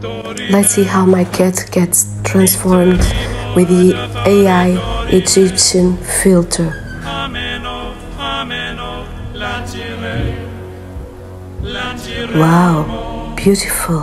Let's see how my cat gets transformed with the AI Egyptian filter. Wow, beautiful.